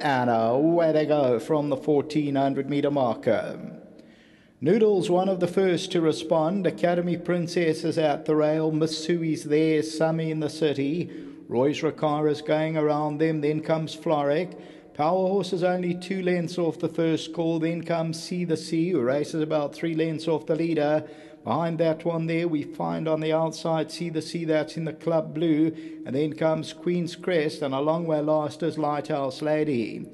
And away they go from the 1400 meter marker. Noodles, one of the first to respond. Academy Princess is at the rail. Misui's there. Summer in the City. Roy's is going around them. Then comes Floric. Power Horse is only two lengths off the first call. Then comes See the Sea, who races about three lengths off the leader. Behind that one there, we find on the outside See the Sea, that's in the club blue. And then comes Queen's Crest, and a long way last is Lighthouse Lady.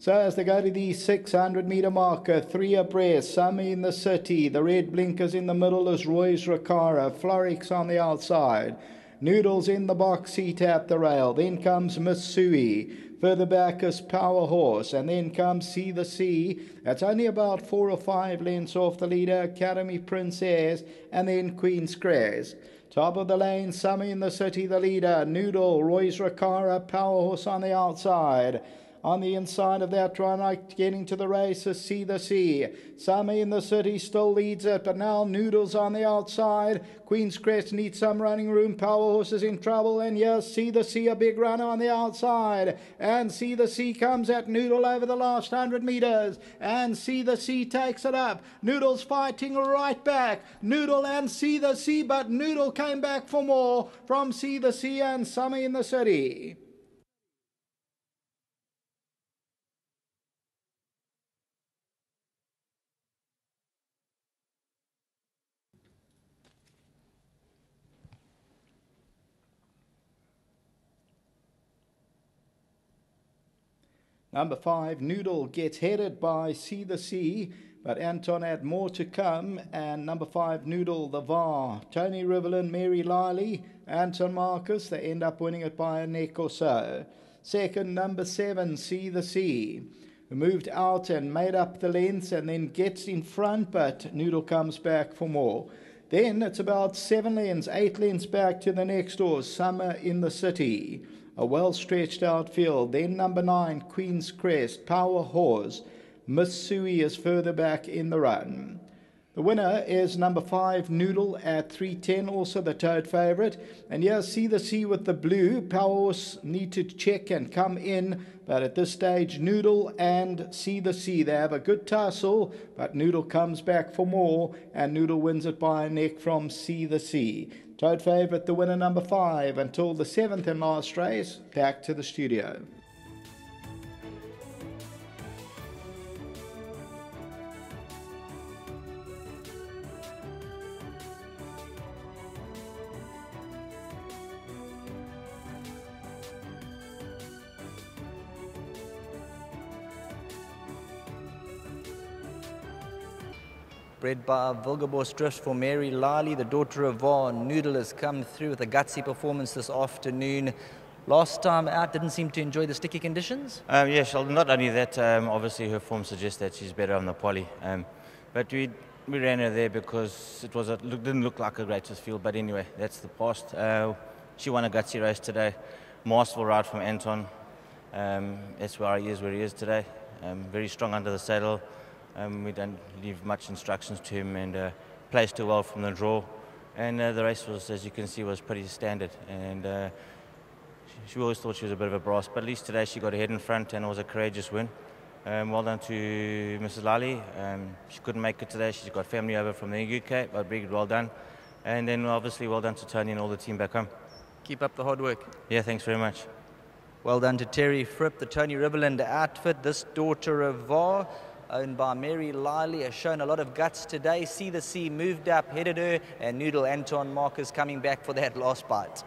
So as they go to the 600 meter marker, three abreast, some in the city. The red blinkers in the middle is Roy's Riccara. Florix on the outside. Noodles in the box seat at the rail. Then comes Misui. Further back is Power Horse, and then comes See the Sea. That's only about four or five lengths off the leader, Academy Princess, and then Queen's Crest. Top of the lane, Summer in the City, the leader, Noodle, Roy's Riccara, Power Horse on the outside. On the inside of that run, getting to the race is See the Sea. Summer in the City still leads it, but now Noodles on the outside. Queen's Crest needs some running room. Power Horses in trouble, and yes, See the Sea, a big runner on the outside. And See the Sea comes at Noodle over the last hundred meters, and See the Sea takes it up. Noodle's fighting right back. Noodle and See the Sea, but Noodle came back for more from See the Sea and Summer in the City. Number five, Noodle gets headed by See the Sea, but Anton had more to come. And number five, Noodle, the VAR, Tony Rivalland, Mary Liley, Anton Marcus, they end up winning it by a neck or so. Second, number seven, See the Sea, moved out and made up the lengths and then gets in front, but Noodle comes back for more. Then it's about seven lanes, eight lanes back to the next door, Summer in the City a well stretched out field. Then number nine, Queen's Crest, Power Horse. Missouri is further back in the run. The winner is number five, Noodle at 310, also the toad favourite. And yeah, see the sea with the blue. Powers need to check and come in, but at this stage, Noodle and See the Sea, they have a good tussle, but Noodle comes back for more, and Noodle wins it by a neck from See the Sea. Toad favourite, the winner number five, until the seventh and last race, back to the studio. Bred by Wilgerbosdrift for Mary Lally, the daughter of Vaughan. Noodle has come through with a gutsy performance this afternoon. Last time out, didn't seem to enjoy the sticky conditions? Um, yes, not only that, um, obviously her form suggests that she's better on the poly. Um, but we, we ran her there because it was a, didn't look like a greatest field. But anyway, that's the past. Uh, she won a gutsy race today. Masterful ride from Anton. Um, that's where he is, where he is today. Um, very strong under the saddle. Um, we don't leave much instructions to him and uh, placed her well from the draw. And uh, the race was, as you can see, was pretty standard. And uh, she, she, always thought she was a bit of a brass, but at least today she got ahead in front and it was a courageous win. Um, well done to Mrs. Lally. Um, she couldn't make it today. She's got family over from the UK, but big, well done. And then obviously well done to Tony and all the team back home. Keep up the hard work. Yeah, thanks very much. Well done to Terry Fripp, the Tony Rivalland outfit, this daughter of VAR owned by Mary Liley, has shown a lot of guts today. See the sea moved up, headed her, and Noodle Anton Marcus coming back for that last bite.